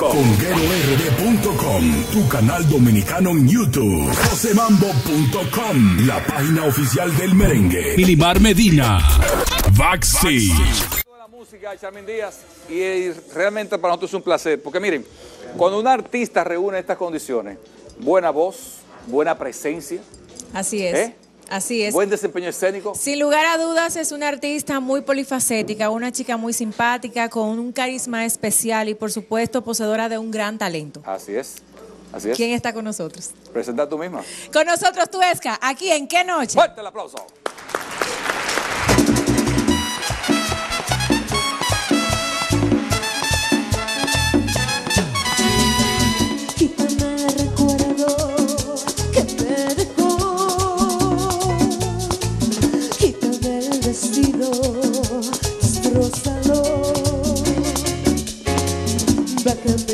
congueroRD.com, tu canal dominicano en YouTube. Josemambo.com, la página oficial del merengue. Milimar Medina, Vaxi. La música, Charmin Díaz, eh, y realmente para nosotros es un placer, porque miren, cuando un artista reúne estas condiciones, buena voz, buena presencia. Así es. ¿eh? Así es. Buen desempeño escénico. Sin lugar a dudas, es una artista muy polifacética, una chica muy simpática, con un carisma especial y, por supuesto, poseedora de un gran talento. Así es. Así es. ¿Quién está con nosotros? Presenta tú misma. Con nosotros, Tuesca, aquí en Qué Noche. Fuerte el aplauso. back and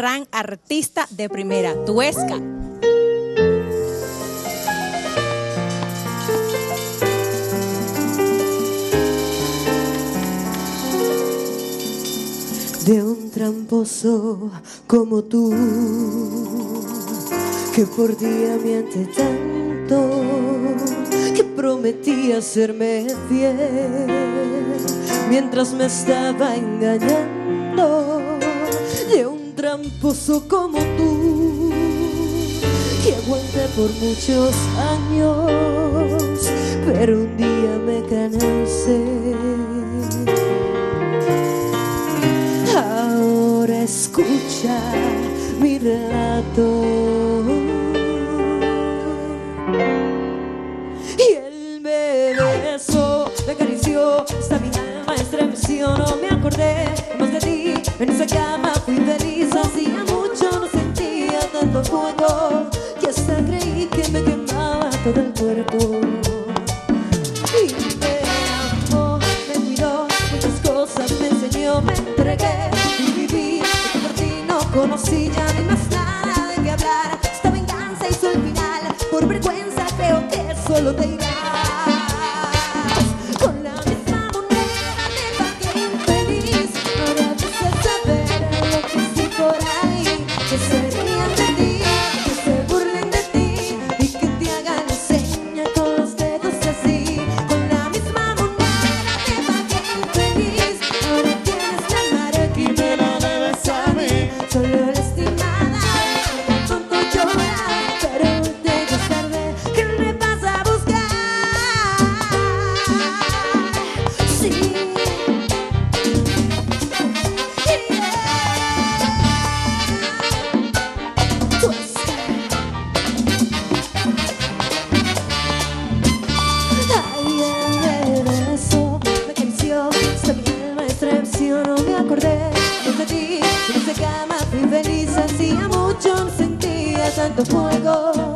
Gran artista de primera, Tuesca. de un tramposo como tú, que por día miente tanto, que prometía serme fiel, mientras me estaba engañando, de un tramposo como tú, que aguanté por muchos años, pero un día me cansé. Ahora escucha mi relato. Y él me besó, me acarició, hasta mi alma estremeció. No me acordé Que hasta creí que me quemaba todo el cuerpo. Y me amó, me cuidó, muchas cosas me enseñó, me entregué y viví. Y por ti no conocí ya ni más nada de qué hablar. Esta venganza hizo el final, por vergüenza creo que solo te irás. Con la acordé de ti. En esa cama feliz, hacía mucho sentía tanto fuego